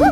Woo!